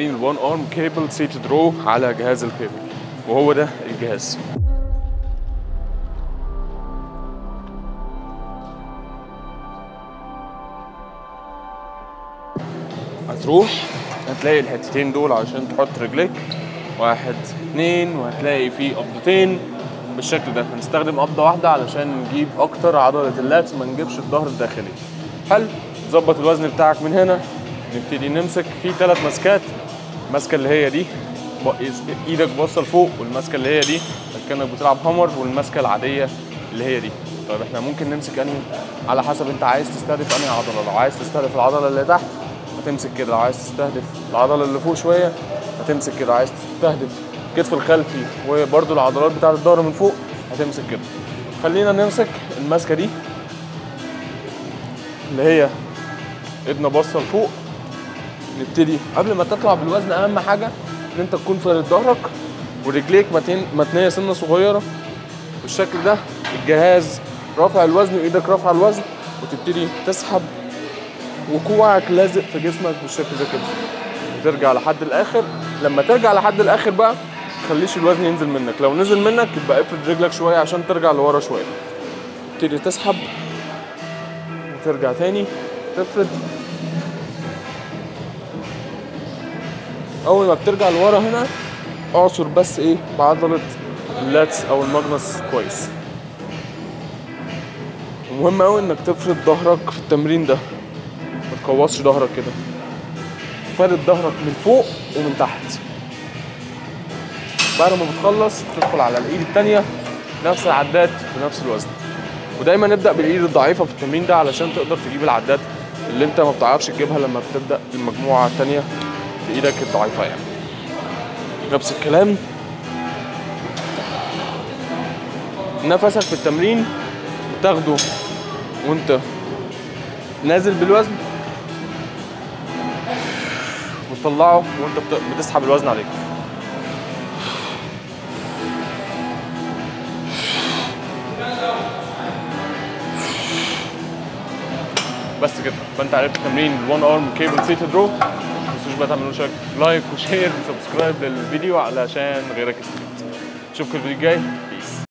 ال one arm cable seated row على جهاز الكيبل. وهو ده الجهاز. هتروح هتلاقي الحتتين دول عشان تحط رجليك. واحد اتنين وهتلاقي فيه قبضتين. بالشكل ده هنستخدم قبضة واحدة علشان نجيب أكتر عضلة ال lats ما نجيبش الظهر الداخلي. حلو تظبط الوزن بتاعك من هنا. نبتدي نمسك في ثلاث ماسكات. الماسكة اللي هي دي إيدك باصة لفوق والماسكة اللي هي دي كأنك بتلعب هامر والماسكة العادية اللي هي دي. طيب إحنا ممكن نمسك انهي؟ على حسب انت عايز تستهدف انهي عضلة. لو عايز تستهدف العضلة اللي تحت هتمسك كده. لو عايز تستهدف العضلة اللي فوق شوية هتمسك كده. عايز تستهدف الكتف الخلفي وبرده العضلات بتاعة الظهر من فوق هتمسك كده. خلينا نمسك الماسكة دي اللي هي ايدنا باصة لفوق نبتدي. قبل ما تطلع بالوزن أهم حاجة إن أنت تكون فارد ظهرك ورجليك متنية سنة صغيرة. بالشكل ده الجهاز رافع الوزن وايدك رافعة الوزن وتبتدي تسحب وكوعك لازق في جسمك بالشكل ده كده. وترجع لحد الآخر. لما ترجع لحد الآخر بقى تخليش الوزن ينزل منك. لو نزل منك يبقى افرد رجلك شوية عشان ترجع لورا شوية. تبتدي تسحب وترجع تاني. تفرد أول ما بترجع لورا هنا اعصر بس إيه بعضلة ال lats أو ال magnus كويس. مهم قوي إنك تفرد ظهرك في التمرين ده. ما تقوصش ظهرك كده. فارد ظهرك من فوق ومن تحت. بعد ما بتخلص تدخل على الإيد التانية نفس العدات بنفس الوزن. ودايما نبدا بالإيد الضعيفة في التمرين ده علشان تقدر تجيب العدات اللي أنت ما بتعرفش تجيبها لما بتبدأ المجموعة التانية. إيدك الضعيفة يعني. نفس الكلام. نفسك في التمرين تاخده وأنت نازل بالوزن. وتطلعه وأنت بت- بتسحب الوزن عليك. بس كده. فانت عرفت تمرين ال one arm cable seated row تنسوش بقى تعملوا شارك like و share و subscribe للفيديو علشان غيرك يستفيد. اشوفكم الفيديو الجاي.